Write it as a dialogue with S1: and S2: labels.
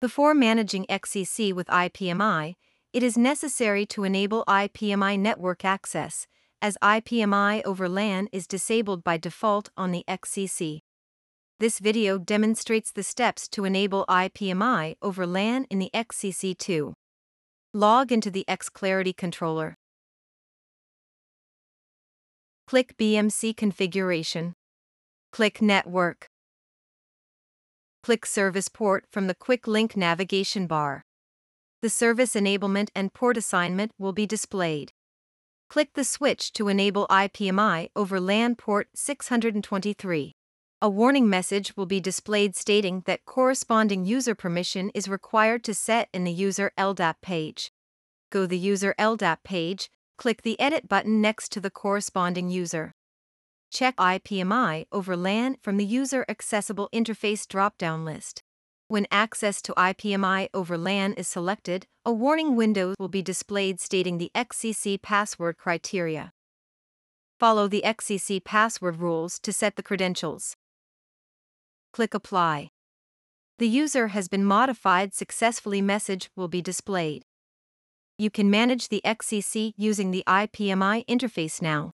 S1: Before managing XCC with IPMI, it is necessary to enable IPMI network access, as IPMI over LAN is disabled by default on the XCC. This video demonstrates the steps to enable IPMI over LAN in the XCC2. Log into the XClarity controller. Click BMC configuration. Click Network. Click Service Port from the Quick Link navigation bar. The service enablement and port assignment will be displayed. Click the switch to enable IPMI over LAN port 623. A warning message will be displayed stating that corresponding user permission is required to set in the user LDAP page. Go the user LDAP page, click the edit button next to the corresponding user. Check IPMI over LAN from the User Accessible Interface drop-down list. When access to IPMI over LAN is selected, a warning window will be displayed stating the XCC password criteria. Follow the XCC password rules to set the credentials. Click Apply. The user has been modified successfully message will be displayed. You can manage the XCC using the IPMI interface now.